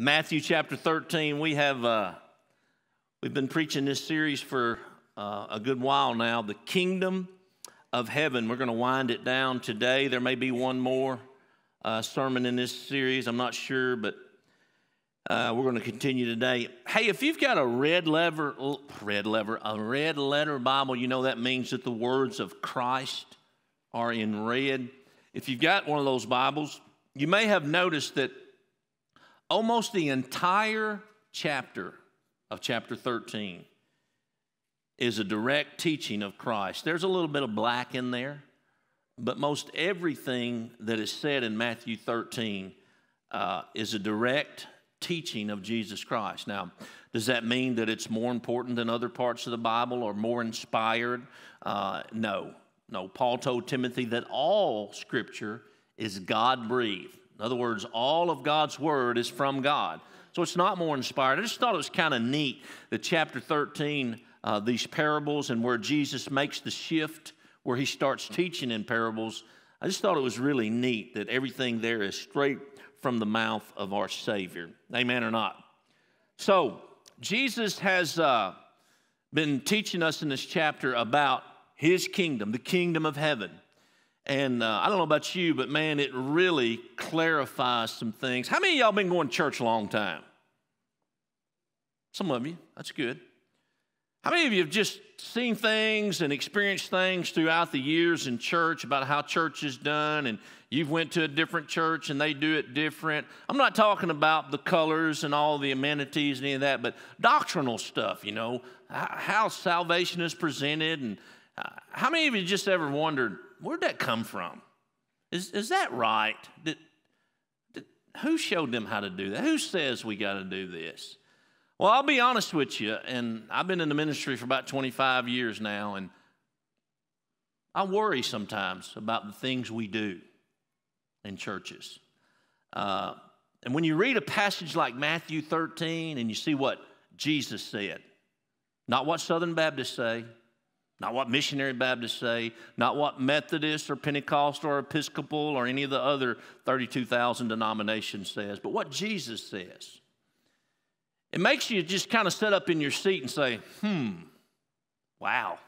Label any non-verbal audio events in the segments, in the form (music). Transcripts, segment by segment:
Matthew chapter 13. We have uh, we've been preaching this series for uh, a good while now. The kingdom of heaven. We're going to wind it down today. There may be one more uh, sermon in this series. I'm not sure, but uh, we're going to continue today. Hey, if you've got a red letter, red letter, a red letter Bible, you know that means that the words of Christ are in red. If you've got one of those Bibles, you may have noticed that almost the entire chapter of chapter 13 is a direct teaching of Christ. There's a little bit of black in there, but most everything that is said in Matthew 13 uh, is a direct teaching of Jesus Christ. Now, does that mean that it's more important than other parts of the Bible or more inspired? Uh, no. No. Paul told Timothy that all scripture is God breathed. In other words, all of God's word is from God. So it's not more inspired. I just thought it was kind of neat that chapter 13, uh, these parables, and where Jesus makes the shift where he starts teaching in parables. I just thought it was really neat that everything there is straight from the mouth of our Savior. Amen or not? So, Jesus has uh, been teaching us in this chapter about his kingdom, the kingdom of heaven. And uh, I don't know about you, but man, it really clarifies some things. How many of y'all been going to church a long time? Some of you. That's good. How many of you have just seen things and experienced things throughout the years in church about how church is done and you've went to a different church and they do it different? I'm not talking about the colors and all the amenities and any of that, but doctrinal stuff, you know, how salvation is presented and uh, how many of you just ever wondered, where'd that come from? Is, is that right? Did, did, who showed them how to do that? Who says we got to do this? Well, I'll be honest with you, and I've been in the ministry for about 25 years now, and I worry sometimes about the things we do in churches. Uh, and when you read a passage like Matthew 13 and you see what Jesus said, not what Southern Baptists say, not what missionary Baptists say, not what Methodist or Pentecostal or Episcopal or any of the other 32,000 denominations says, but what Jesus says. It makes you just kind of sit up in your seat and say, hmm, wow.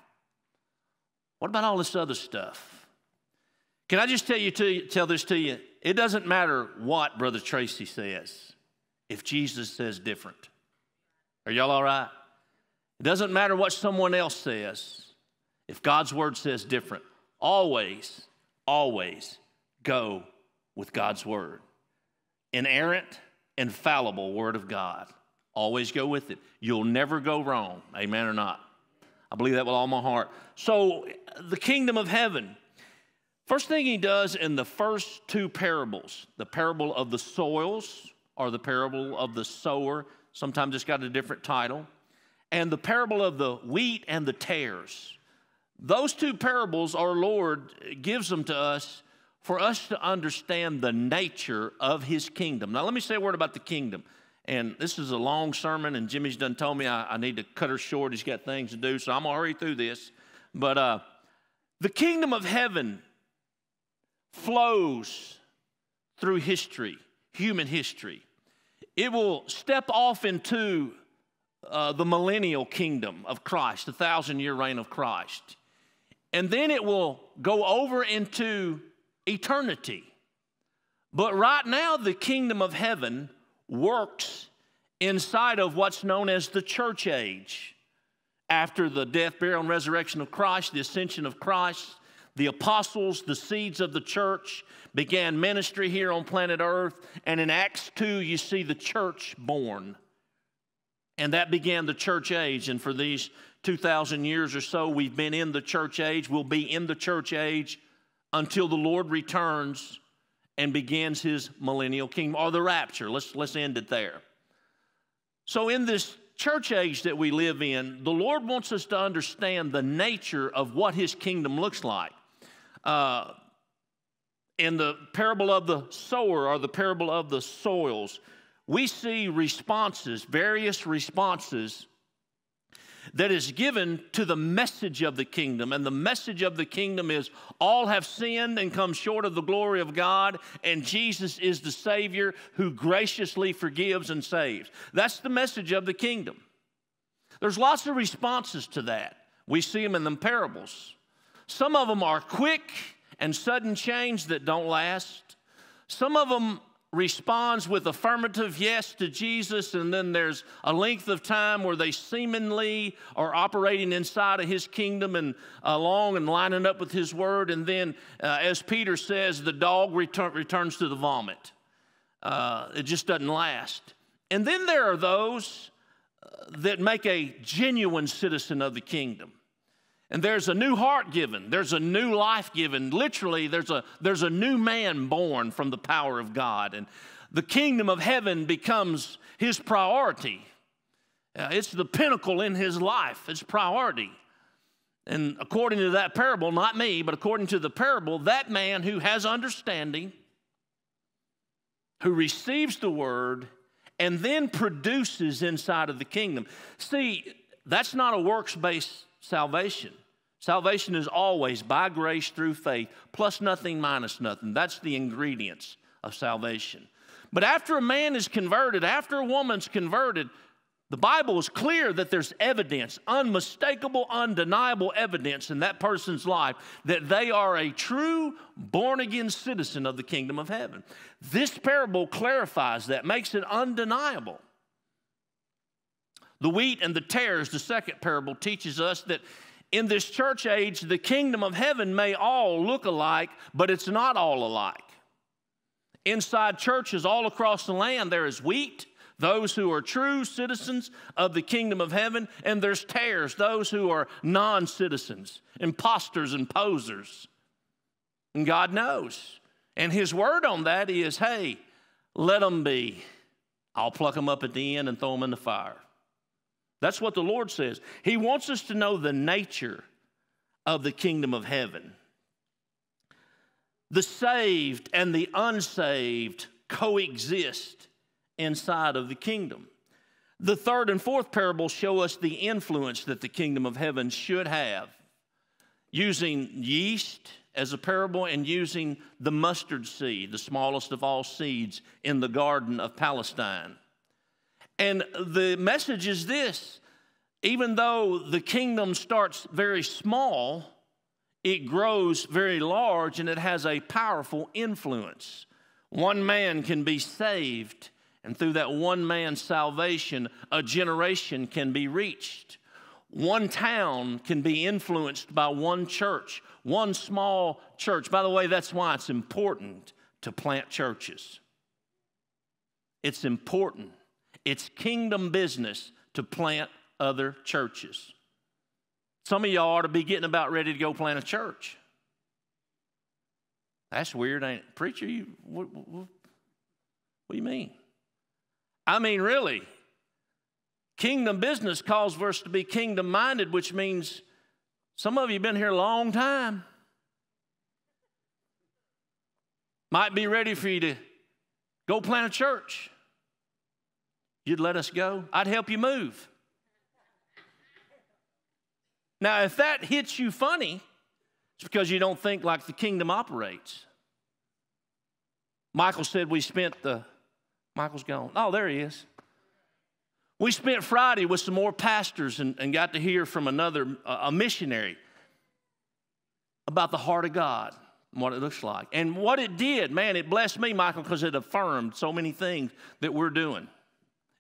What about all this other stuff? Can I just tell you, to, tell this to you? It doesn't matter what Brother Tracy says if Jesus says different. Are y'all all right? It doesn't matter what someone else says if God's word says different, always, always go with God's word. Inerrant, infallible word of God. Always go with it. You'll never go wrong. Amen or not? I believe that with all my heart. So, the kingdom of heaven. First thing he does in the first two parables the parable of the soils, or the parable of the sower, sometimes it's got a different title, and the parable of the wheat and the tares. Those two parables, our Lord gives them to us for us to understand the nature of His kingdom. Now, let me say a word about the kingdom. And this is a long sermon, and Jimmy's done told me I, I need to cut her short. He's got things to do, so I'm going to hurry through this. But uh, the kingdom of heaven flows through history, human history. It will step off into uh, the millennial kingdom of Christ, the thousand year reign of Christ and then it will go over into eternity. But right now, the kingdom of heaven works inside of what's known as the church age. After the death, burial, and resurrection of Christ, the ascension of Christ, the apostles, the seeds of the church, began ministry here on planet Earth. And in Acts 2, you see the church born. And that began the church age. And for these 2,000 years or so, we've been in the church age. We'll be in the church age until the Lord returns and begins his millennial kingdom or the rapture. Let's, let's end it there. So, in this church age that we live in, the Lord wants us to understand the nature of what his kingdom looks like. Uh, in the parable of the sower or the parable of the soils, we see responses, various responses that is given to the message of the kingdom. And the message of the kingdom is all have sinned and come short of the glory of God, and Jesus is the Savior who graciously forgives and saves. That's the message of the kingdom. There's lots of responses to that. We see them in the parables. Some of them are quick and sudden change that don't last. Some of them responds with affirmative yes to Jesus, and then there's a length of time where they seemingly are operating inside of his kingdom and along and lining up with his word. And then, uh, as Peter says, the dog return, returns to the vomit. Uh, it just doesn't last. And then there are those uh, that make a genuine citizen of the kingdom. And there's a new heart given. There's a new life given. Literally, there's a, there's a new man born from the power of God. And the kingdom of heaven becomes his priority. Uh, it's the pinnacle in his life, it's priority. And according to that parable, not me, but according to the parable, that man who has understanding, who receives the word, and then produces inside of the kingdom. See, that's not a works based salvation. Salvation is always by grace through faith, plus nothing, minus nothing. That's the ingredients of salvation. But after a man is converted, after a woman's converted, the Bible is clear that there's evidence, unmistakable, undeniable evidence in that person's life that they are a true born again citizen of the kingdom of heaven. This parable clarifies that, makes it undeniable. The wheat and the tares, the second parable, teaches us that in this church age, the kingdom of heaven may all look alike, but it's not all alike. Inside churches all across the land, there is wheat, those who are true citizens of the kingdom of heaven, and there's tares, those who are non citizens, imposters and posers. And God knows. And His word on that is hey, let them be. I'll pluck them up at the end and throw them in the fire. That's what the Lord says. He wants us to know the nature of the kingdom of heaven. The saved and the unsaved coexist inside of the kingdom. The third and fourth parables show us the influence that the kingdom of heaven should have. Using yeast as a parable and using the mustard seed, the smallest of all seeds, in the Garden of Palestine. And the message is this even though the kingdom starts very small, it grows very large and it has a powerful influence. One man can be saved, and through that one man's salvation, a generation can be reached. One town can be influenced by one church, one small church. By the way, that's why it's important to plant churches. It's important it's kingdom business to plant other churches. Some of y'all ought to be getting about ready to go plant a church. That's weird, ain't it? Preacher, you, what, what, what do you mean? I mean, really, kingdom business calls for us to be kingdom minded, which means some of you have been here a long time. Might be ready for you to go plant a church. You'd let us go? I'd help you move. Now, if that hits you funny, it's because you don't think like the kingdom operates. Michael said we spent the, Michael's gone. Oh, there he is. We spent Friday with some more pastors and, and got to hear from another, uh, a missionary, about the heart of God and what it looks like. And what it did, man, it blessed me, Michael, because it affirmed so many things that we're doing.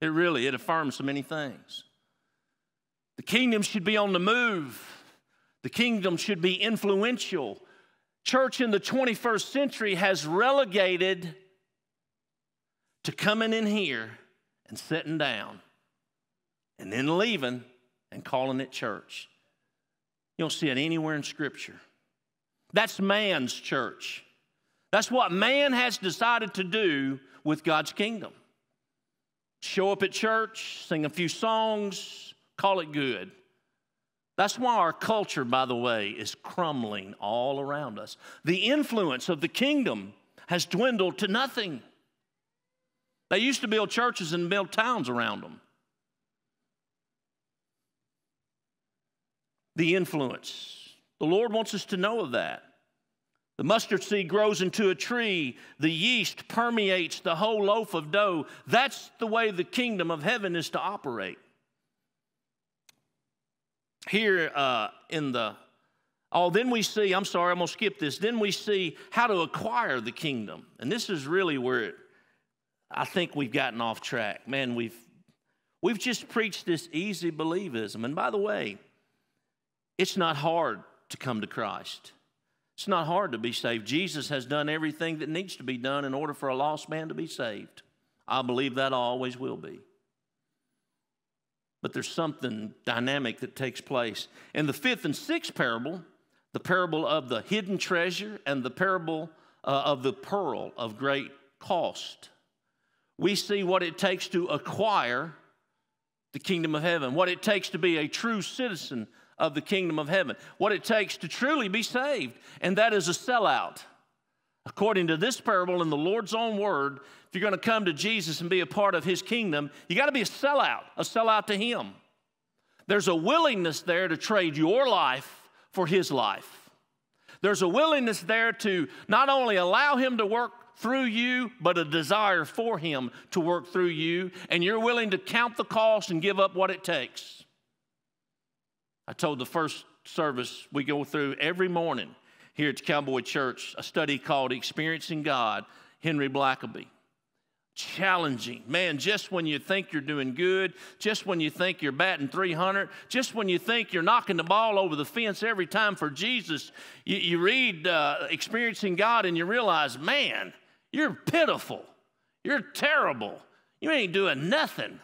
It really, it affirms so many things. The kingdom should be on the move. The kingdom should be influential. Church in the 21st century has relegated to coming in here and sitting down and then leaving and calling it church. You don't see it anywhere in Scripture. That's man's church. That's what man has decided to do with God's kingdom show up at church, sing a few songs, call it good. That's why our culture, by the way, is crumbling all around us. The influence of the kingdom has dwindled to nothing. They used to build churches and build towns around them. the influence. The Lord wants us to know of that. The mustard seed grows into a tree. The yeast permeates the whole loaf of dough. That's the way the kingdom of heaven is to operate. Here uh, in the, oh, then we see, I'm sorry, I'm going to skip this. Then we see how to acquire the kingdom. And this is really where it, I think we've gotten off track. Man, we've, we've just preached this easy believism. And by the way, it's not hard to come to Christ. It's not hard to be saved. Jesus has done everything that needs to be done in order for a lost man to be saved. I believe that always will be. But there's something dynamic that takes place. In the fifth and sixth parable, the parable of the hidden treasure and the parable uh, of the pearl of great cost, we see what it takes to acquire the kingdom of heaven, what it takes to be a true citizen of the kingdom of heaven, what it takes to truly be saved, and that is a sellout. According to this parable in the Lord's own word, if you're going to come to Jesus and be a part of his kingdom, you got to be a sellout, a sellout to him. There's a willingness there to trade your life for his life. There's a willingness there to not only allow him to work through you, but a desire for him to work through you, and you're willing to count the cost and give up what it takes. I told the first service we go through every morning here at Cowboy Church a study called Experiencing God, Henry Blackaby. Challenging. Man, just when you think you're doing good, just when you think you're batting 300, just when you think you're knocking the ball over the fence every time for Jesus, you, you read uh, Experiencing God and you realize, man, you're pitiful. You're terrible. You ain't doing nothing.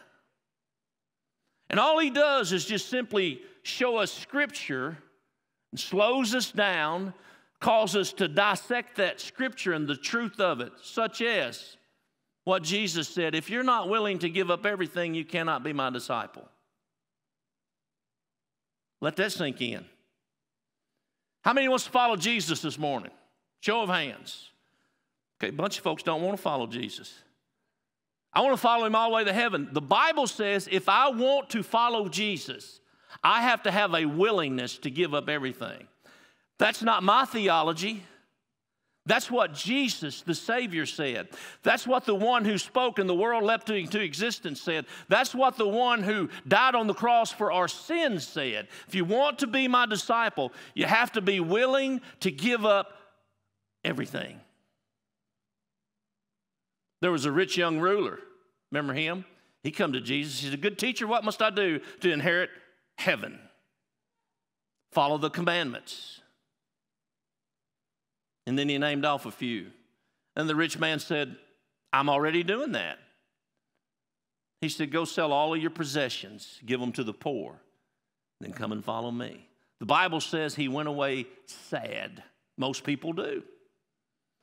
And all he does is just simply show us scripture and slows us down, calls us to dissect that scripture and the truth of it, such as what Jesus said if you're not willing to give up everything, you cannot be my disciple. Let that sink in. How many wants to follow Jesus this morning? Show of hands. Okay, a bunch of folks don't want to follow Jesus. I want to follow him all the way to heaven. The Bible says if I want to follow Jesus, I have to have a willingness to give up everything. That's not my theology. That's what Jesus, the Savior, said. That's what the one who spoke and the world leapt into existence said. That's what the one who died on the cross for our sins said. If you want to be my disciple, you have to be willing to give up everything. There was a rich young ruler. Remember him? He come to Jesus. He's a good teacher. What must I do to inherit heaven. Follow the commandments. And then he named off a few. And the rich man said, I'm already doing that. He said, Go sell all of your possessions, give them to the poor, then come and follow me. The Bible says he went away sad. Most people do.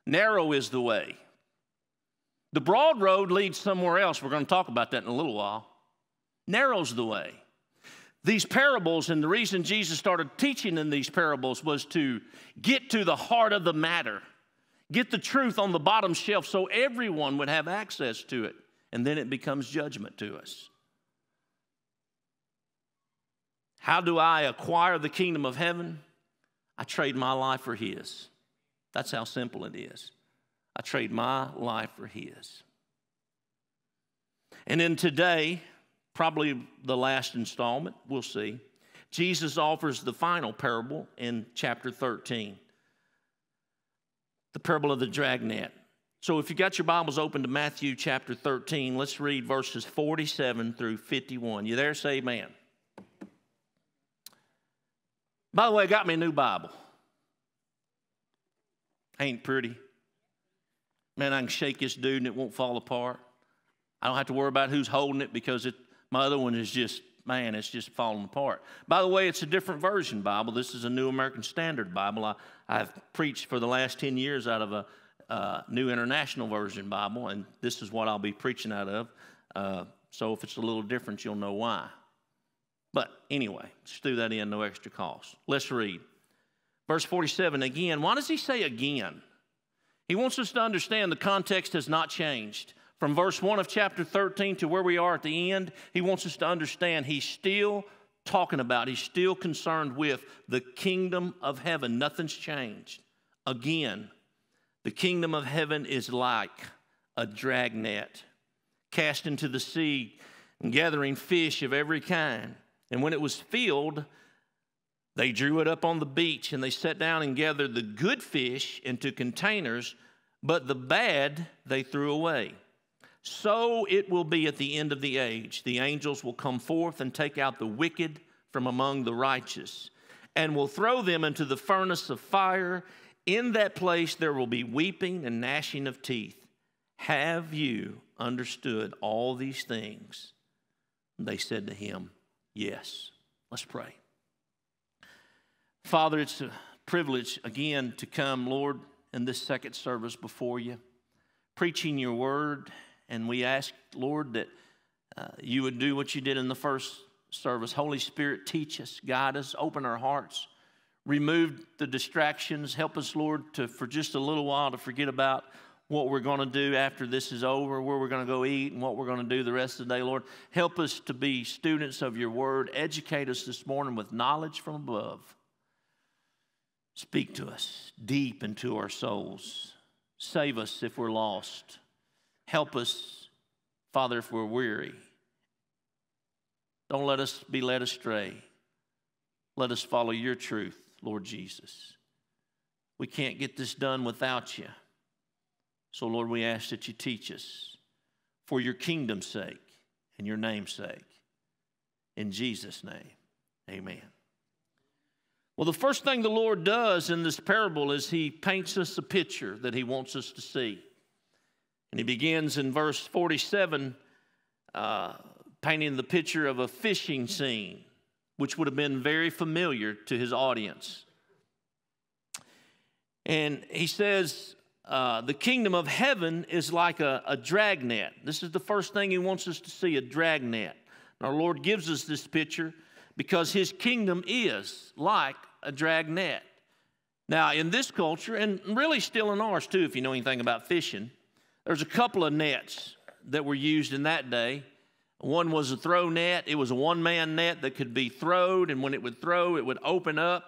Narrow is the way. The broad road leads somewhere else. We're going to talk about that in a little while. Narrow's the way. These parables, and the reason Jesus started teaching in these parables was to get to the heart of the matter, get the truth on the bottom shelf so everyone would have access to it, and then it becomes judgment to us. How do I acquire the kingdom of heaven? I trade my life for His. That's how simple it is. I trade my life for His. And then today, probably the last installment, we'll see. Jesus offers the final parable in chapter 13 the parable of the dragnet. So if you got your Bibles open to Matthew chapter 13, let's read verses 47 through 51. You there? Say amen. By the way, I got me a new Bible. Ain't pretty. Man, I can shake this dude and it won't fall apart. I don't have to worry about who's holding it because it, my other one is just, man, it's just falling apart. By the way, it's a different version Bible. This is a New American Standard Bible. I, I've preached for the last 10 years out of a uh, New International Version Bible, and this is what I'll be preaching out of. Uh, so if it's a little different, you'll know why. But anyway, just threw that in, no extra cost. Let's read. Verse 47 again. Why does he say again? He wants us to understand the context has not changed from verse 1 of chapter 13 to where we are at the end, he wants us to understand he's still talking about. He's still concerned with the kingdom of heaven. Nothing's changed. Again, the kingdom of heaven is like a dragnet cast into the sea and gathering fish of every kind. And when it was filled, they drew it up on the beach and they sat down and gathered the good fish into containers, but the bad they threw away. So it will be at the end of the age. The angels will come forth and take out the wicked from among the righteous and will throw them into the furnace of fire. In that place there will be weeping and gnashing of teeth. Have you understood all these things? They said to him, Yes. Let's pray. Father, it's a privilege again to come, Lord, in this second service before you, preaching your word. And we ask, Lord, that uh, you would do what you did in the first service. Holy Spirit, teach us, guide us, open our hearts, remove the distractions. Help us, Lord, to for just a little while to forget about what we're going to do after this is over, where we're going to go eat, and what we're going to do the rest of the day, Lord. Help us to be students of your word. Educate us this morning with knowledge from above. Speak to us deep into our souls. Save us if we're lost. Help us, Father, if we're weary. Don't let us be led astray. Let us follow your truth, Lord Jesus. We can't get this done without you. So, Lord, we ask that you teach us for your kingdom's sake and your name's sake. In Jesus' name, amen. Well, the first thing the Lord does in this parable is he paints us a picture that he wants us to see. And he begins in verse 47, uh, painting the picture of a fishing scene, which would have been very familiar to his audience. And he says, uh, the kingdom of heaven is like a, a dragnet. This is the first thing he wants us to see a dragnet. And our Lord gives us this picture because his kingdom is like a dragnet. Now, in this culture, and really still in ours too, if you know anything about fishing, there's a couple of nets that were used in that day. One was a throw net, it was a one man net that could be thrown, and when it would throw, it would open up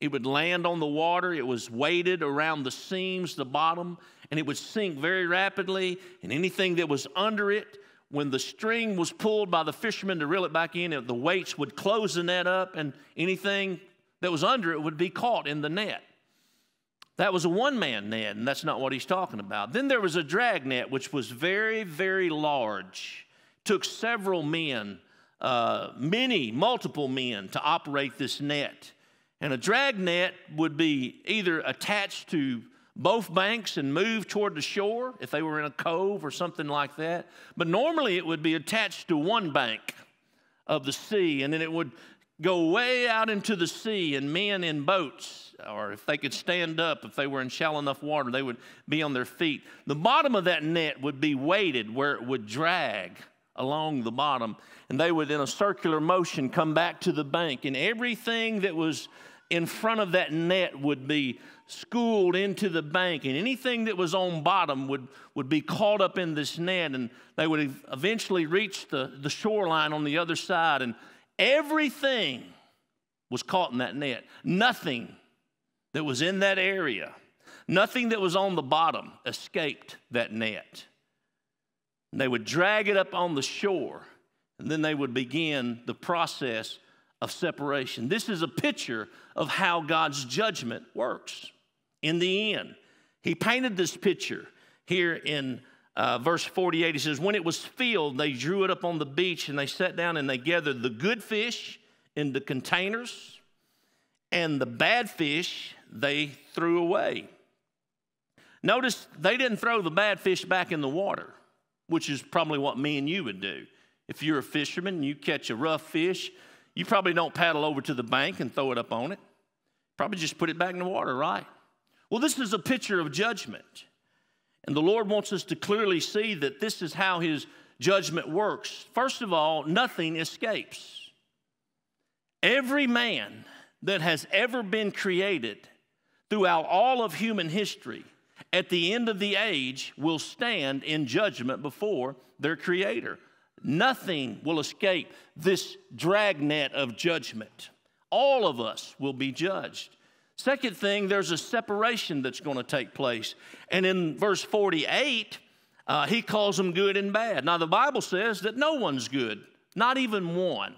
it would land on the water. It was weighted around the seams, the bottom, and it would sink very rapidly. And anything that was under it, when the string was pulled by the fishermen to reel it back in, the weights would close the net up, and anything that was under it would be caught in the net. That was a one man net, and that's not what he's talking about. Then there was a drag net, which was very, very large. took several men, uh, many, multiple men to operate this net. And a drag net would be either attached to both banks and move toward the shore if they were in a cove or something like that. But normally it would be attached to one bank of the sea and then it would go way out into the sea and men in boats or if they could stand up if they were in shallow enough water they would be on their feet the bottom of that net would be weighted where it would drag along the bottom. And they would, in a circular motion, come back to the bank. And everything that was in front of that net would be schooled into the bank. And anything that was on bottom would, would be caught up in this net. And they would eventually reach the, the shoreline on the other side. And everything was caught in that net. Nothing that was in that area, nothing that was on the bottom escaped that net. And they would drag it up on the shore, and then they would begin the process of separation. This is a picture of how God's judgment works in the end. He painted this picture here in uh, verse 48. He says, When it was filled, they drew it up on the beach and they sat down and they gathered the good fish into containers, and the bad fish they threw away. Notice they didn't throw the bad fish back in the water which is probably what me and you would do. If you're a fisherman and you catch a rough fish, you probably don't paddle over to the bank and throw it up on it. Probably just put it back in the water, right? Well, this is a picture of judgment. And the Lord wants us to clearly see that this is how His judgment works. First of all, nothing escapes. Every man that has ever been created throughout all of human history at the end of the age will stand in judgment before their creator. Nothing will escape this dragnet of judgment. All of us will be judged. Second thing, there's a separation that's going to take place. And in verse 48, uh, he calls them good and bad. Now, the Bible says that no one's good, not even one.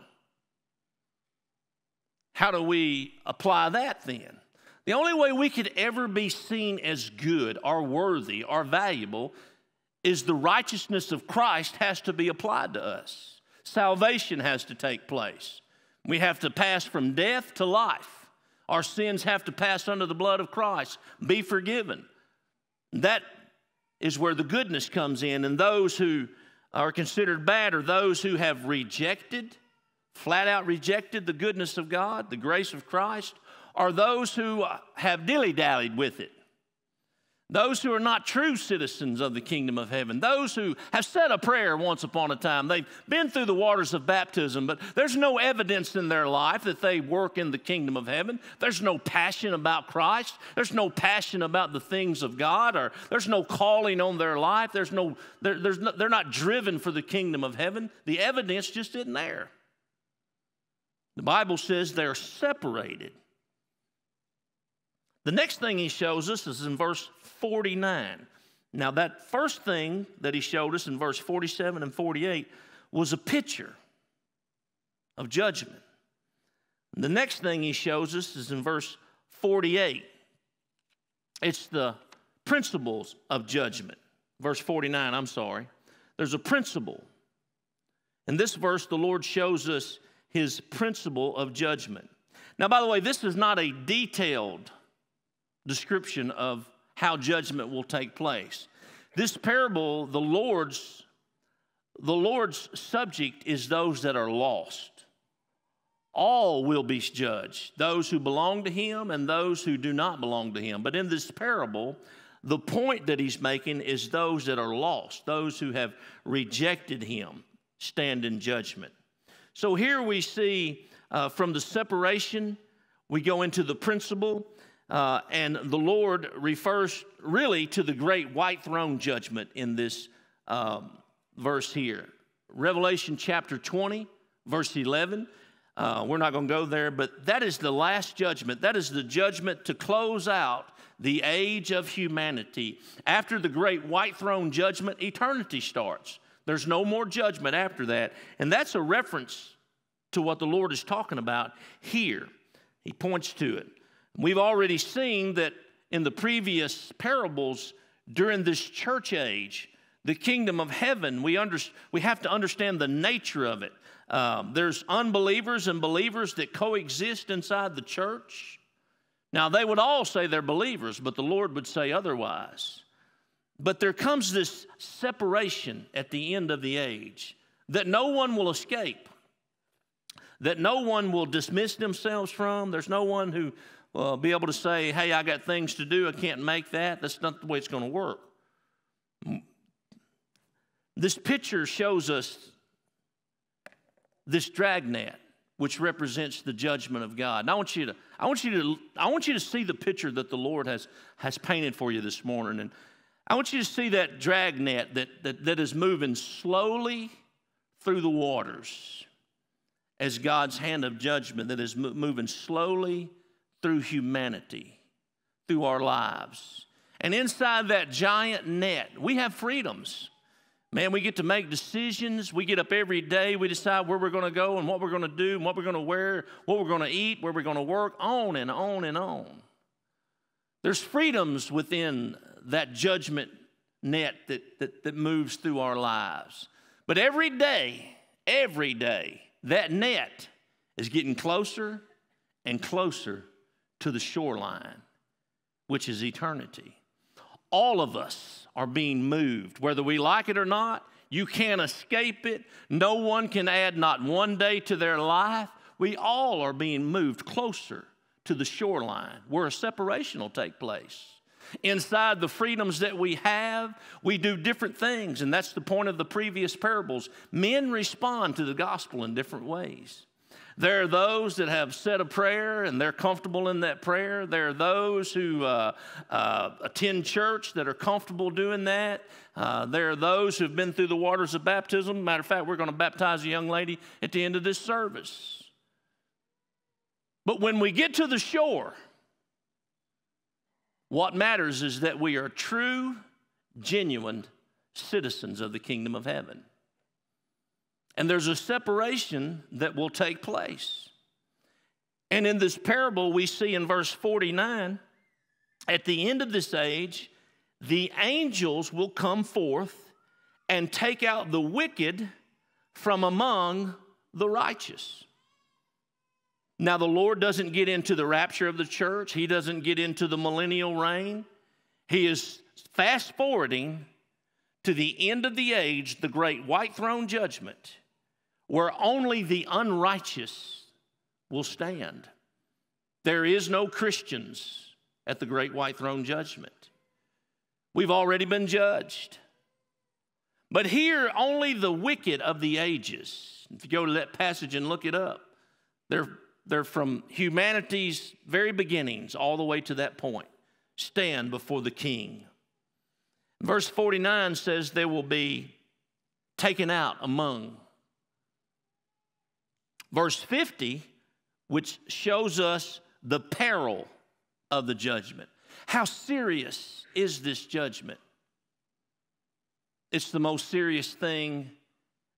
How do we apply that then? The only way we could ever be seen as good or worthy or valuable is the righteousness of Christ has to be applied to us. Salvation has to take place. We have to pass from death to life. Our sins have to pass under the blood of Christ, be forgiven. That is where the goodness comes in. And those who are considered bad are those who have rejected, flat out rejected the goodness of God, the grace of Christ, are those who have dilly dallied with it. Those who are not true citizens of the kingdom of heaven, those who have said a prayer once upon a time, they've been through the waters of baptism, but there's no evidence in their life that they work in the kingdom of heaven. There's no passion about Christ. There's no passion about the things of God, or there's no calling on their life. There's no, there, there's no, they're not driven for the kingdom of heaven. The evidence just isn't there. The Bible says they're separated. The next thing he shows us is in verse 49. Now, that first thing that he showed us in verse 47 and 48 was a picture of judgment. The next thing he shows us is in verse 48. It's the principles of judgment. Verse 49, I'm sorry. There's a principle. In this verse, the Lord shows us his principle of judgment. Now, by the way, this is not a detailed description of how judgment will take place. This parable, the Lord's the Lord's subject is those that are lost. All will be judged, those who belong to him and those who do not belong to him. But in this parable, the point that he's making is those that are lost, those who have rejected him, stand in judgment. So here we see uh, from the separation, we go into the principle, uh, and the Lord refers really to the great white throne judgment in this um, verse here. Revelation chapter 20, verse 11. Uh, we're not going to go there, but that is the last judgment. That is the judgment to close out the age of humanity. After the great white throne judgment, eternity starts. There's no more judgment after that. And that's a reference to what the Lord is talking about here. He points to it. We've already seen that in the previous parables during this church age, the kingdom of heaven, we, under, we have to understand the nature of it. Um, there's unbelievers and believers that coexist inside the church. Now, they would all say they're believers, but the Lord would say otherwise. But there comes this separation at the end of the age that no one will escape, that no one will dismiss themselves from. There's no one who uh, be able to say, hey, I got things to do, I can't make that. That's not the way it's going to work. This picture shows us this dragnet, which represents the judgment of God. And I want you to, I want you to, I want you to see the picture that the Lord has, has painted for you this morning. And I want you to see that dragnet that, that, that is moving slowly through the waters as God's hand of judgment that is moving slowly through humanity, through our lives. And inside that giant net, we have freedoms. Man, we get to make decisions. We get up every day. We decide where we're going to go and what we're going to do and what we're going to wear, what we're going to eat, where we're going to work, on and on and on. There's freedoms within that judgment net that, that, that moves through our lives. But every day, every day, that net is getting closer and closer to the shoreline, which is eternity. All of us are being moved, whether we like it or not. You can't escape it. No one can add not one day to their life. We all are being moved closer to the shoreline where a separation will take place. Inside the freedoms that we have, we do different things, and that's the point of the previous parables. Men respond to the gospel in different ways. There are those that have said a prayer and they're comfortable in that prayer. There are those who uh, uh, attend church that are comfortable doing that. Uh, there are those who've been through the waters of baptism. Matter of fact, we're going to baptize a young lady at the end of this service. But when we get to the shore, what matters is that we are true, genuine citizens of the kingdom of heaven. And there's a separation that will take place. And in this parable, we see in verse 49 at the end of this age, the angels will come forth and take out the wicked from among the righteous. Now, the Lord doesn't get into the rapture of the church, He doesn't get into the millennial reign. He is fast forwarding to the end of the age, the great white throne judgment, where only the unrighteous will stand. There is no Christians at the great white throne judgment. We've already been judged. But here, only the wicked of the ages, if you go to that passage and look it up, they're, they're from humanity's very beginnings all the way to that point, stand before the king. Verse 49 says they will be taken out among. Verse 50, which shows us the peril of the judgment. How serious is this judgment? It's the most serious thing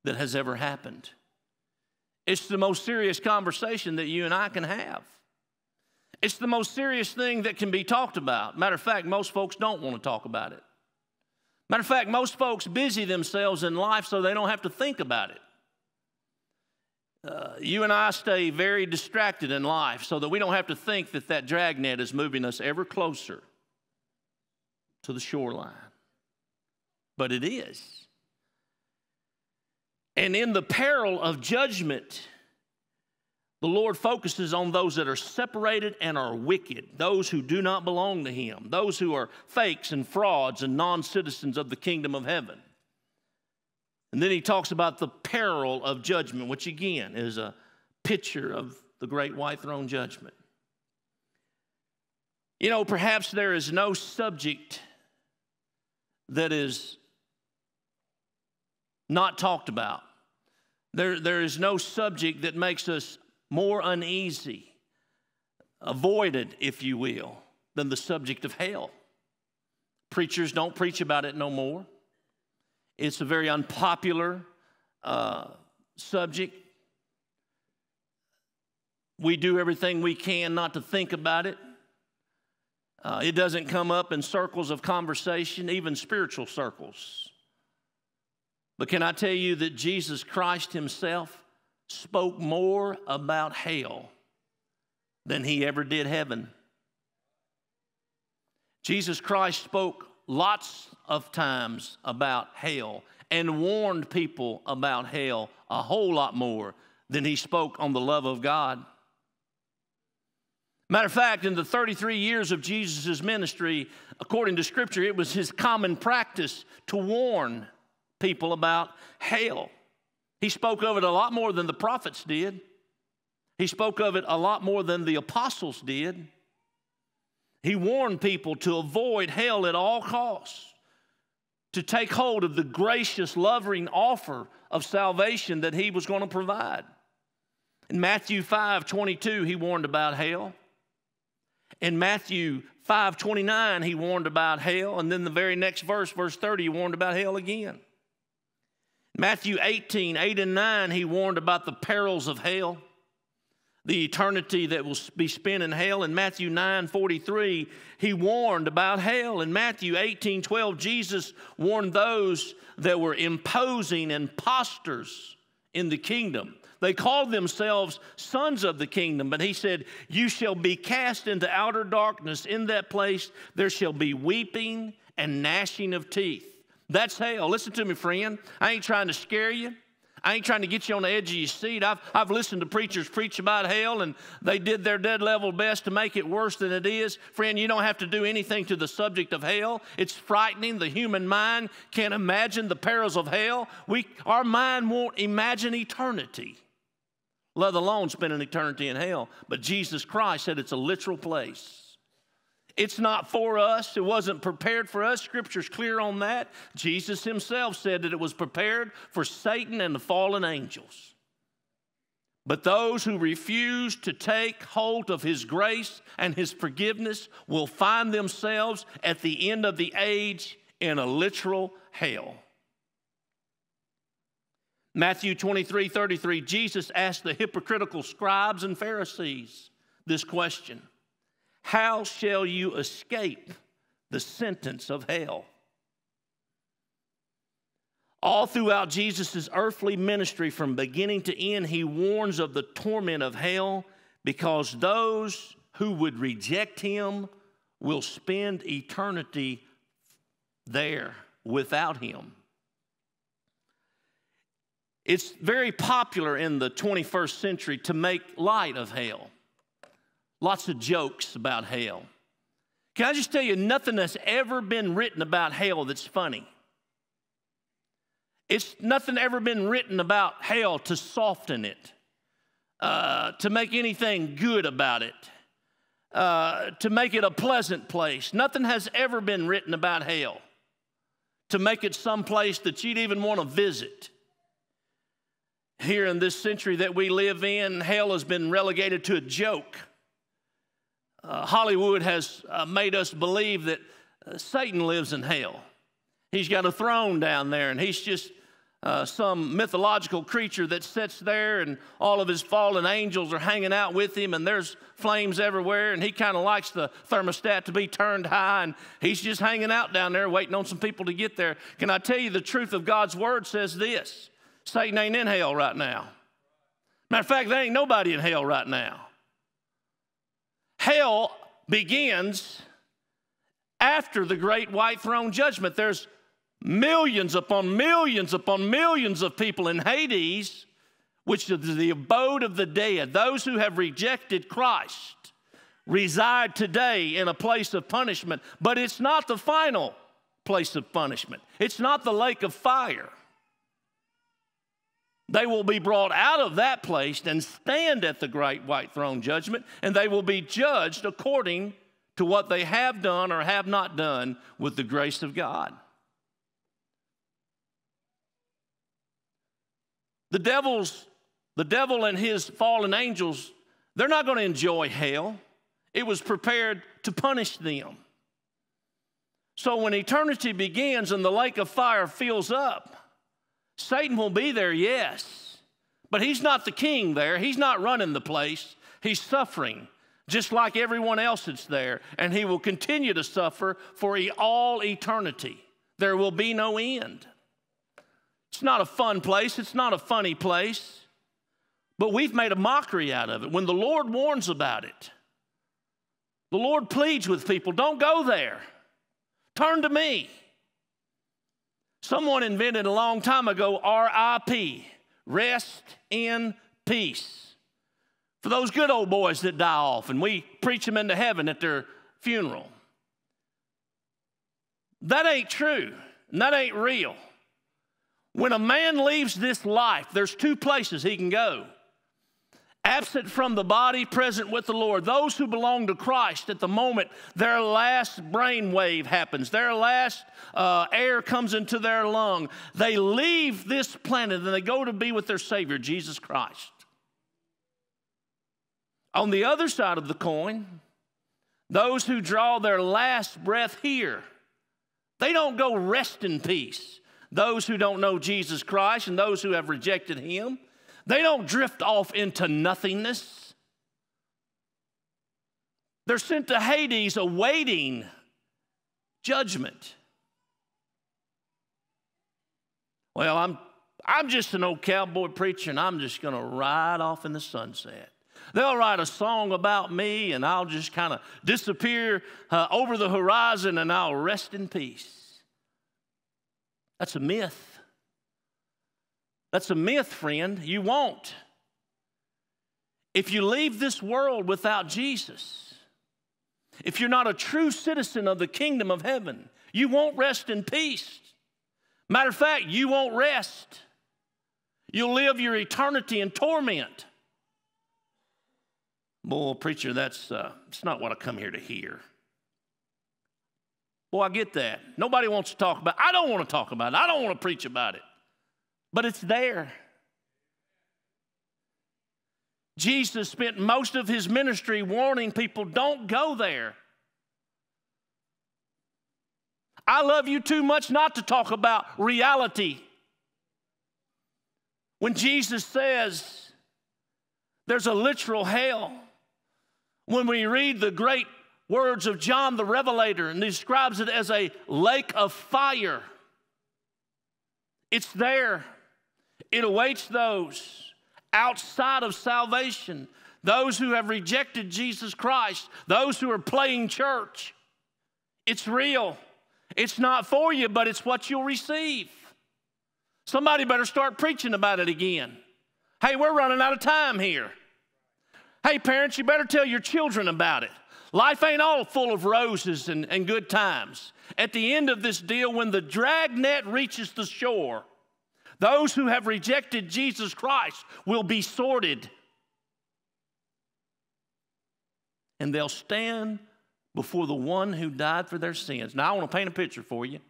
that has ever happened. It's the most serious conversation that you and I can have. It's the most serious thing that can be talked about. Matter of fact, most folks don't want to talk about it. Matter of fact, most folks busy themselves in life so they don't have to think about it. Uh, you and I stay very distracted in life so that we don't have to think that that dragnet is moving us ever closer to the shoreline. But it is. And in the peril of judgment, the Lord focuses on those that are separated and are wicked, those who do not belong to Him, those who are fakes and frauds and non citizens of the kingdom of heaven. And then he talks about the peril of judgment, which again is a picture of the great white throne judgment. You know, perhaps there is no subject that is not talked about. There, there is no subject that makes us more uneasy, avoided, if you will, than the subject of hell. Preachers don't preach about it no more. It's a very unpopular uh, subject. We do everything we can not to think about it. Uh, it doesn't come up in circles of conversation, even spiritual circles. But can I tell you that Jesus Christ Himself spoke more about hell than He ever did heaven? Jesus Christ spoke lots of times about hell and warned people about hell a whole lot more than he spoke on the love of God. Matter of fact, in the 33 years of Jesus' ministry, according to Scripture, it was his common practice to warn people about hell. He spoke of it a lot more than the prophets did. He spoke of it a lot more than the apostles did. He warned people to avoid hell at all costs, to take hold of the gracious, loving offer of salvation that he was going to provide. In Matthew 5 22, he warned about hell. In Matthew 5 29, he warned about hell. And then the very next verse, verse 30, he warned about hell again. Matthew 18 8 and 9, he warned about the perils of hell the eternity that will be spent in hell. In Matthew 9 43, he warned about hell. In Matthew 18 12, Jesus warned those that were imposing impostors in the kingdom. They called themselves sons of the kingdom, but he said, You shall be cast into outer darkness. In that place there shall be weeping and gnashing of teeth. That's hell. Listen to me, friend. I ain't trying to scare you. I ain't trying to get you on the edge of your seat. I've, I've listened to preachers preach about hell, and they did their dead level best to make it worse than it is. Friend, you don't have to do anything to the subject of hell. It's frightening. The human mind can't imagine the perils of hell. We, our mind won't imagine eternity. let alone spend an eternity in hell. But Jesus Christ said it's a literal place. It's not for us. It wasn't prepared for us. Scripture's clear on that. Jesus himself said that it was prepared for Satan and the fallen angels. But those who refuse to take hold of his grace and his forgiveness will find themselves at the end of the age in a literal hell. Matthew 23 33, Jesus asked the hypocritical scribes and Pharisees this question How shall you escape the sentence of hell? All throughout Jesus' earthly ministry, from beginning to end, he warns of the torment of hell because those who would reject him will spend eternity there without him. It's very popular in the 21st century to make light of hell. Lots of jokes about hell. Can I just tell you, nothing that's ever been written about hell that's funny. It's nothing ever been written about hell to soften it, uh, to make anything good about it, uh, to make it a pleasant place. Nothing has ever been written about hell to make it some place that you'd even want to visit. Here in this century that we live in, hell has been relegated to a joke. Uh, Hollywood has uh, made us believe that uh, Satan lives in hell. He's got a throne down there, and he's just uh, some mythological creature that sits there and all of his fallen angels are hanging out with him and there's flames everywhere and he kind of likes the thermostat to be turned high and he's just hanging out down there waiting on some people to get there. Can i tell you the truth of god's word says this? Satan ain't in hell right now. Matter of fact there ain't nobody in hell right now hell begins after the great white throne judgment there's millions upon millions upon millions of people in Hades, which is the abode of the dead, those who have rejected Christ, reside today in a place of punishment. But it's not the final place of punishment, it's not the lake of fire. They will be brought out of that place and stand at the great white throne judgment, and they will be judged according to what they have done or have not done with the grace of God. The devil's the devil and his fallen angels, they're not going to enjoy hell. It was prepared to punish them. So when eternity begins and the lake of fire fills up, Satan will be there, yes. But he's not the king there. He's not running the place. He's suffering just like everyone else that's there. And he will continue to suffer for all eternity. There will be no end. It's not a fun place, it's not a funny place, but we've made a mockery out of it. When the Lord warns about it, the Lord pleads with people don't go there, turn to me. Someone invented a long time ago RIP, rest in peace. For those good old boys that die off, and we preach them into heaven at their funeral. That ain't true, and that ain't real. When a man leaves this life, there's two places he can go absent from the body, present with the Lord. Those who belong to Christ at the moment their last brain wave happens, their last uh, air comes into their lung, they leave this planet and they go to be with their Savior, Jesus Christ. On the other side of the coin, those who draw their last breath here, they don't go rest in peace those who don't know Jesus Christ and those who have rejected Him. They don't drift off into nothingness. They're sent to Hades awaiting judgment. Well, I'm, I'm just an old cowboy preacher and I'm just going to ride off in the sunset. They'll write a song about me and I'll just kind of disappear uh, over the horizon and I'll rest in peace. That's a myth. That's a myth, friend. You won't. If you leave this world without Jesus, if you're not a true citizen of the kingdom of heaven, you won't rest in peace. Matter of fact, you won't rest. You'll live your eternity in torment. Boy, preacher, that's uh, it's not what I come here to hear. Boy, I get that. Nobody wants to talk about it. I don't want to talk about it. I don't want to preach about it. But it's there. Jesus spent most of his ministry warning people don't go there. I love you too much not to talk about reality. When Jesus says there's a literal hell, when we read the great words of John the Revelator and describes it as a lake of fire, it's there. It awaits those outside of salvation, those who have rejected Jesus Christ, those who are playing church. It's real. It's not for you, but it's what you'll receive. Somebody better start preaching about it again. Hey, we're running out of time here. Hey, parents, you better tell your children about it. Life ain't all full of roses and, and good times. At the end of this deal, when the dragnet reaches the shore, those who have rejected Jesus Christ will be sorted. And they'll stand before the one who died for their sins. Now, I want to paint a picture for you.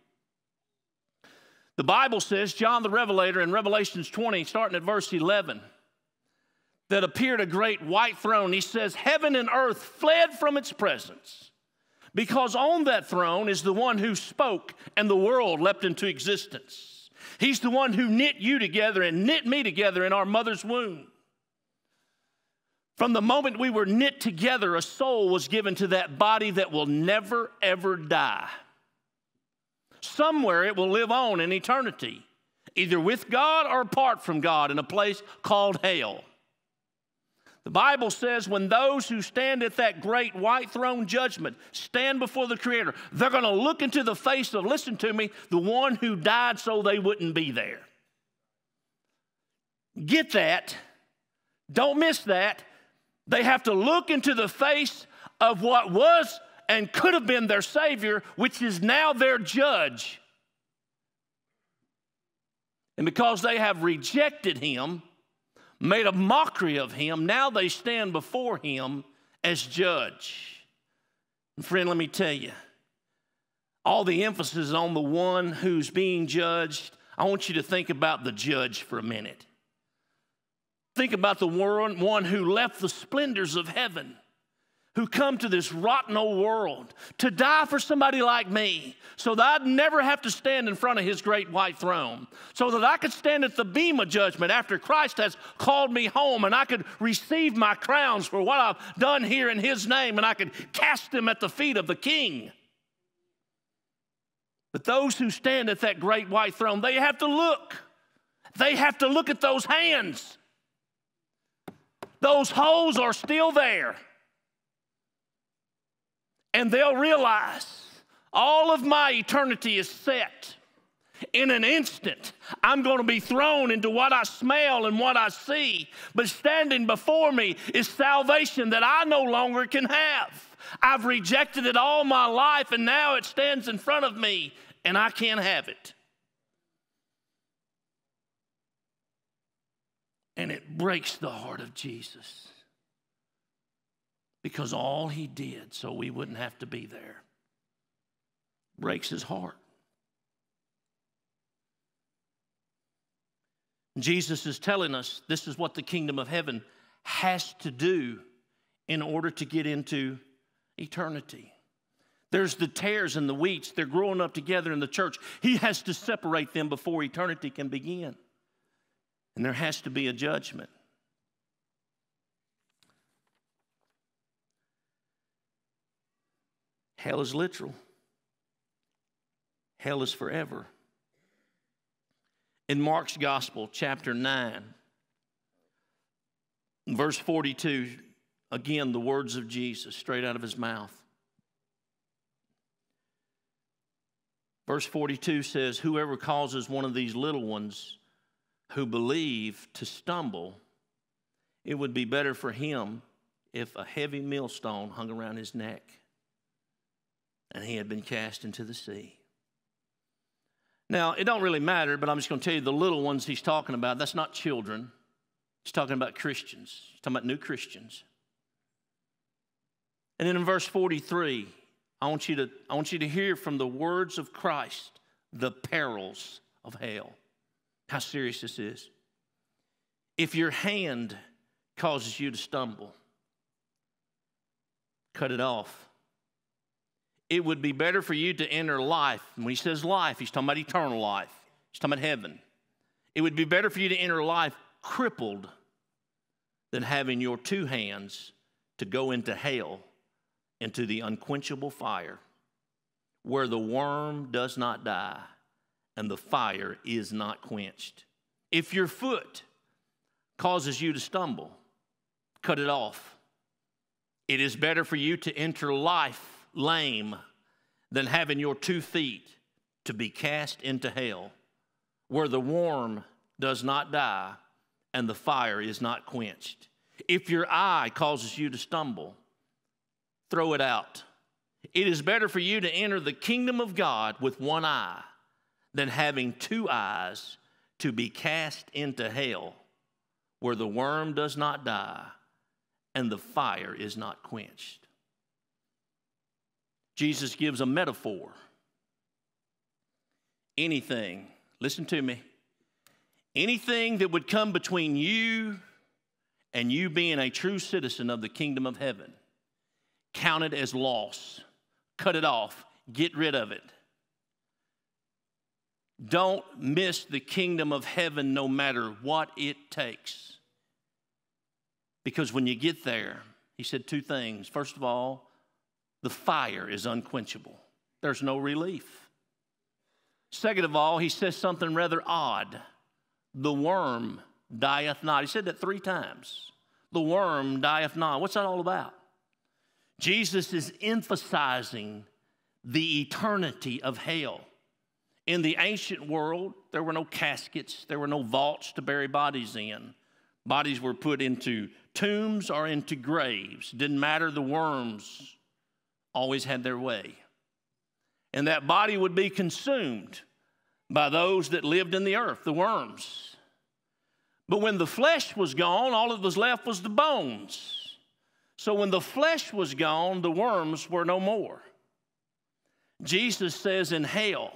The Bible says, John the Revelator in Revelations 20, starting at verse 11, that appeared a great white throne. He says, Heaven and earth fled from its presence, because on that throne is the one who spoke, and the world leapt into existence. He's the one who knit you together and knit me together in our mother's womb. From the moment we were knit together, a soul was given to that body that will never, ever die. Somewhere it will live on in eternity, either with God or apart from God in a place called hell. The Bible says when those who stand at that great white throne judgment stand before the Creator, they're going to look into the face of, listen to me, the one who died so they wouldn't be there. Get that. Don't miss that. They have to look into the face of what was and could have been their Savior, which is now their judge. And because they have rejected Him, made a mockery of him. Now they stand before him as judge. And friend, let me tell you, all the emphasis is on the one who's being judged. I want you to think about the judge for a minute. Think about the one who left the splendors of heaven who come to this rotten old world to die for somebody like me so that I'd never have to stand in front of his great white throne, so that I could stand at the beam of judgment after Christ has called me home and I could receive my crowns for what I've done here in his name and I could cast them at the feet of the king. But those who stand at that great white throne, they have to look. They have to look at those hands. Those holes are still there and they'll realize all of my eternity is set. In an instant, I'm going to be thrown into what I smell and what I see. But standing before me is salvation that I no longer can have. I've rejected it all my life, and now it stands in front of me, and I can't have it. And it breaks the heart of Jesus because all he did so we wouldn't have to be there breaks his heart. Jesus is telling us this is what the kingdom of heaven has to do in order to get into eternity. There's the tares and the wheats, they're growing up together in the church. He has to separate them before eternity can begin. And there has to be a judgment. Hell is literal, hell is forever. In Mark's Gospel, chapter 9, verse 42, again, the words of Jesus straight out of his mouth. Verse 42 says, Whoever causes one of these little ones who believe to stumble, it would be better for him if a heavy millstone hung around his neck and he had been cast into the sea. Now, it don't really matter, but I'm just going to tell you the little ones he's talking about, that's not children. He's talking about Christians. He's talking about new Christians. And then in verse 43, I want you to, I want you to hear from the words of Christ the perils of hell. How serious this is. If your hand causes you to stumble, cut it off. It would be better for you to enter life. When he says life, he's talking about eternal life, he's talking about heaven. It would be better for you to enter life crippled than having your two hands to go into hell, into the unquenchable fire, where the worm does not die and the fire is not quenched. If your foot causes you to stumble, cut it off. It is better for you to enter life lame than having your two feet to be cast into hell, where the worm does not die and the fire is not quenched. If your eye causes you to stumble, throw it out. It is better for you to enter the kingdom of God with one eye than having two eyes to be cast into hell, where the worm does not die and the fire is not quenched. Jesus gives a metaphor. Anything, listen to me, anything that would come between you and you being a true citizen of the kingdom of heaven, count it as loss, cut it off, get rid of it. Don't miss the kingdom of heaven no matter what it takes. Because when you get there, he said two things. First of all, the fire is unquenchable, there's no relief. Second of all, he says something rather odd the worm dieth not. He said that three times. The worm dieth not. What's that all about? Jesus is emphasizing the eternity of hell. In the ancient world, there were no caskets, there were no vaults to bury bodies in. Bodies were put into tombs or into graves. Didn't matter, the worms always had their way. And that body would be consumed by those that lived in the earth, the worms. But when the flesh was gone, all that was left was the bones. So when the flesh was gone, the worms were no more. Jesus says in hell,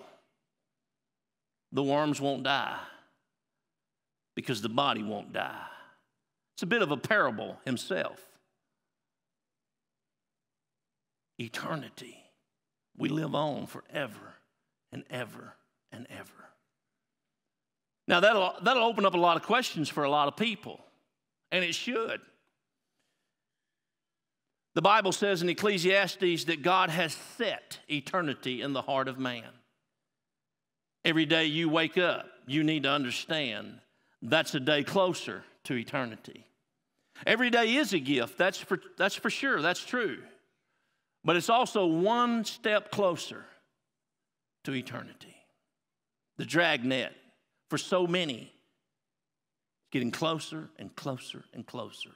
the worms won't die because the body won't die. It's a bit of a parable himself. Eternity. We live on forever and ever and ever. Now, that'll, that'll open up a lot of questions for a lot of people, and it should. The Bible says in Ecclesiastes that God has set eternity in the heart of man. Every day you wake up, you need to understand that's a day closer to eternity. Every day is a gift, that's for, that's for sure, that's true. But it's also one step closer to eternity. The dragnet for so many getting closer and closer and closer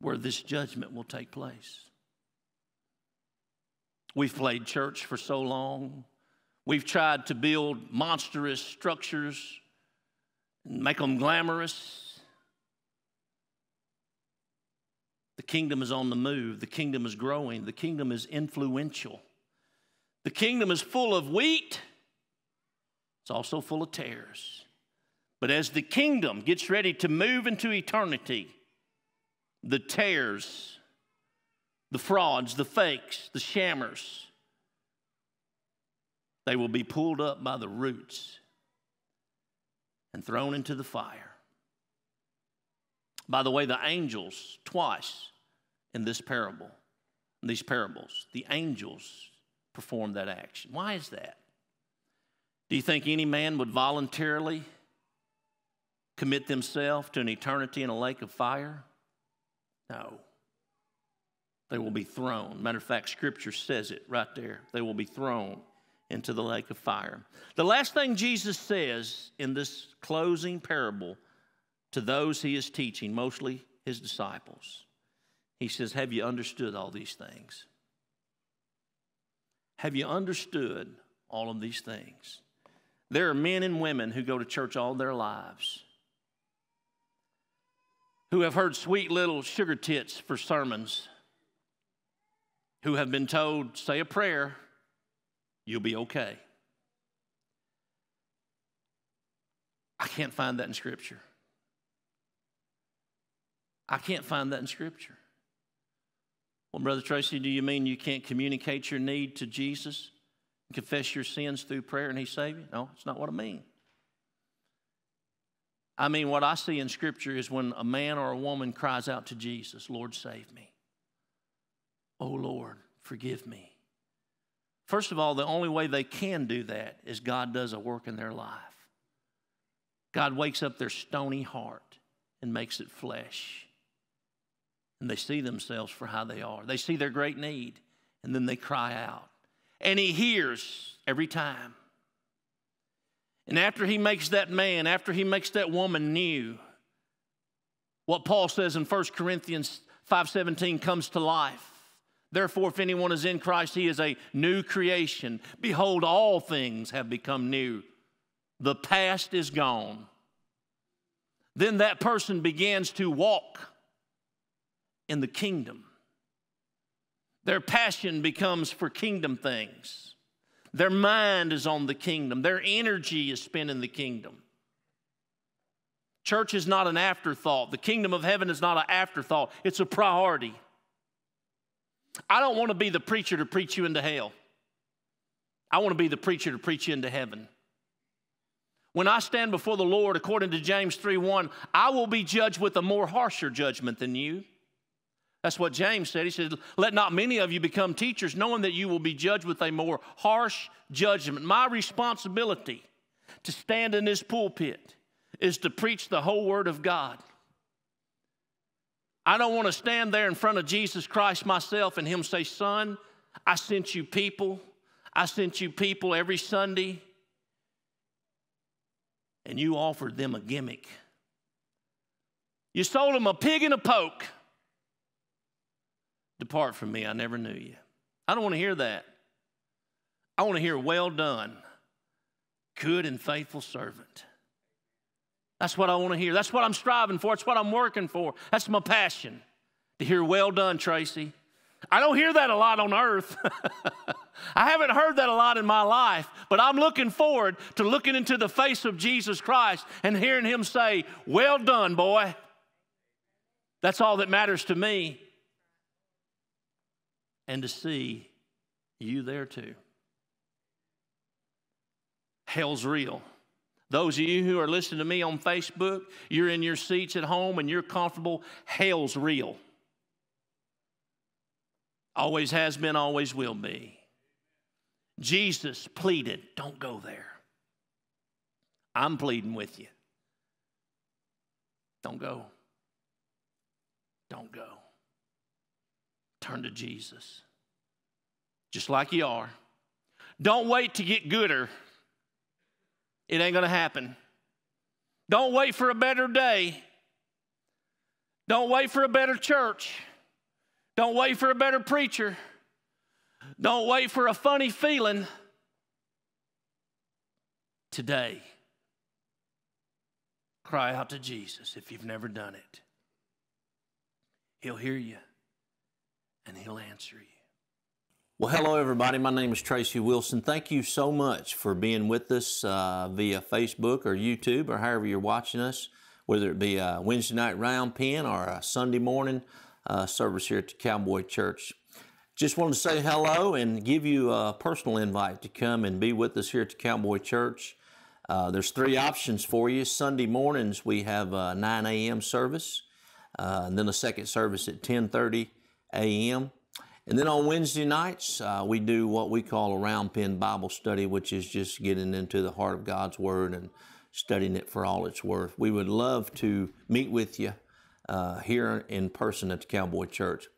where this judgment will take place. We've played church for so long. We've tried to build monstrous structures and make them glamorous. The kingdom is on the move, the kingdom is growing, the kingdom is influential. The kingdom is full of wheat, it's also full of tares. But as the kingdom gets ready to move into eternity, the tares, the frauds, the fakes, the shammers, they will be pulled up by the roots and thrown into the fire. By the way, the angels, twice in this parable, in these parables, the angels perform that action. Why is that? Do you think any man would voluntarily commit themselves to an eternity in a lake of fire? No. They will be thrown. Matter of fact, Scripture says it right there. They will be thrown into the lake of fire. The last thing Jesus says in this closing parable to those he is teaching, mostly his disciples, he says, Have you understood all these things? Have you understood all of these things? There are men and women who go to church all their lives who have heard sweet little sugar tits for sermons who have been told, say a prayer, you'll be okay. I can't find that in Scripture. I can't find that in Scripture. Well, Brother Tracy, do you mean you can't communicate your need to Jesus and confess your sins through prayer and He save you? No, it's not what I mean. I mean, what I see in Scripture is when a man or a woman cries out to Jesus, Lord, save me. Oh, Lord, forgive me. First of all, the only way they can do that is God does a work in their life. God wakes up their stony heart and makes it flesh. And they see themselves for how they are. They see their great need, and then they cry out. And He hears every time. And after he makes that man, after he makes that woman new, what Paul says in 1 Corinthians 5:17 comes to life. Therefore, if anyone is in Christ, he is a new creation. Behold, all things have become new. The past is gone. Then that person begins to walk in the kingdom. Their passion becomes for kingdom things. Their mind is on the kingdom, their energy is spent in the kingdom. Church is not an afterthought. The kingdom of heaven is not an afterthought, it's a priority. I don't want to be the preacher to preach you into hell. I want to be the preacher to preach you into heaven. When I stand before the Lord, according to James 3 1, I will be judged with a more harsher judgment than you. That's what James said. He said, Let not many of you become teachers, knowing that you will be judged with a more harsh judgment. My responsibility to stand in this pulpit is to preach the whole Word of God. I don't want to stand there in front of Jesus Christ myself and Him say, Son, I sent you people. I sent you people every Sunday, and you offered them a gimmick. You sold them a pig and a poke. Depart from me, I never knew you. I don't want to hear that. I want to hear, well done, good and faithful servant. That's what I want to hear. That's what I'm striving for. It's what I'm working for. That's my passion to hear, well done, Tracy. I don't hear that a lot on earth. (laughs) I haven't heard that a lot in my life, but I'm looking forward to looking into the face of Jesus Christ and hearing him say, Well done, boy. That's all that matters to me and to see you there too. Hell's real. Those of you who are listening to me on Facebook, you're in your seats at home and you're comfortable. Hell's real. Always has been, always will be. Jesus pleaded, don't go there. I'm pleading with you. Don't go. Don't go. Turn to Jesus, just like you are. Don't wait to get gooder, it ain't gonna happen. Don't wait for a better day. Don't wait for a better church. Don't wait for a better preacher. Don't wait for a funny feeling. Today, cry out to Jesus if you've never done it. He'll hear you and He'll answer you. Well, hello, everybody. My name is Tracy Wilson. Thank you so much for being with us uh, via Facebook or YouTube or however you're watching us, whether it be a Wednesday night round pen or a Sunday morning uh, service here at the Cowboy Church. Just wanted to say hello and give you a personal invite to come and be with us here at the Cowboy Church. Uh, there's three options for you. Sunday mornings we have a 9 a.m. service, uh, and then a second service at 10:30 a.m. And then on Wednesday nights, uh, we do what we call a round pen Bible study, which is just getting into the heart of God's Word and studying it for all it's worth. We would love to meet with you uh, here in person at the Cowboy Church.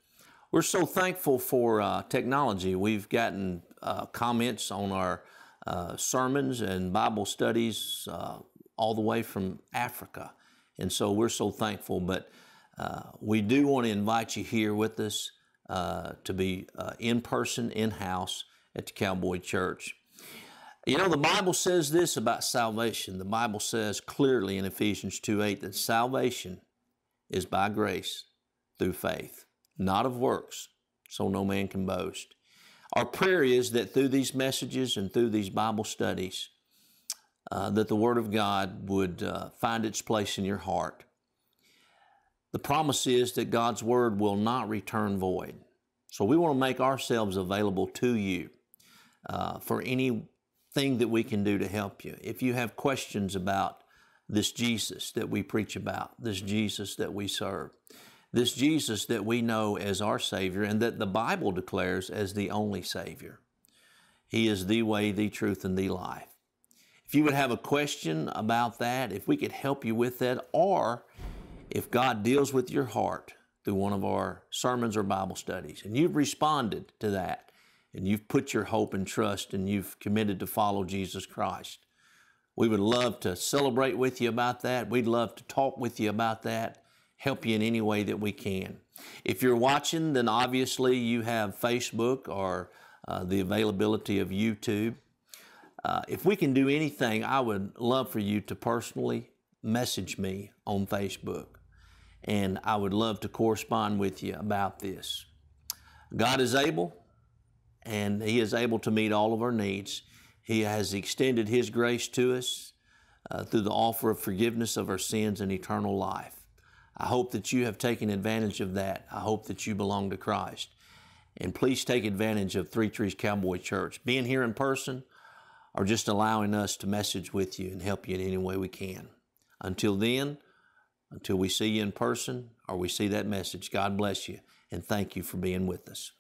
We're so thankful for uh, technology. We've gotten uh, comments on our uh, sermons and Bible studies uh, all the way from Africa. And so we're so thankful. But uh, we do want to invite you here with us uh, to be uh, in person, in house at the Cowboy Church. You know, the Bible says this about salvation. The Bible says clearly in Ephesians 2 8 that salvation is by grace through faith, not of works, so no man can boast. Our prayer is that through these messages and through these Bible studies, uh, that the Word of God would uh, find its place in your heart. The promise is that God's Word will not return void. So we want to make ourselves available to you uh, for anything that we can do to help you. If you have questions about this Jesus that we preach about, this Jesus that we serve, this Jesus that we know as our Savior and that the Bible declares as the only Savior. He is the way, the truth, and the life. If you would have a question about that, if we could help you with that, or if God deals with your heart through one of our sermons or Bible studies, and you've responded to that, and you've put your hope and trust, and you've committed to follow Jesus Christ, we would love to celebrate with you about that. We'd love to talk with you about that, help you in any way that we can. If you're watching, then obviously you have Facebook or uh, the availability of YouTube. Uh, if we can do anything, I would love for you to personally message me on Facebook. And I would love to correspond with you about this. God is able, and He is able to meet all of our needs. He has extended His grace to us uh, through the offer of forgiveness of our sins and eternal life. I hope that you have taken advantage of that. I hope that you belong to Christ. And please take advantage of Three Trees Cowboy Church. Being here in person or just allowing us to message with you and help you in any way we can. Until then, until we see you in person or we see that message, God bless you and thank you for being with us.